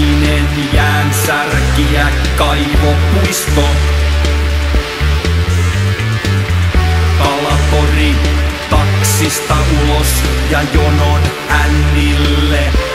Koskinen jäänsärkiä kaivopuisto. Palapori taksista ulos ja jonon ännille.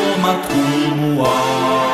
Como tumultuar.